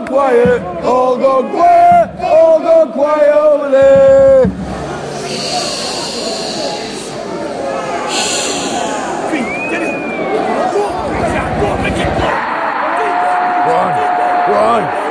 go quiet, all go quiet, all go quiet over there. Run, run.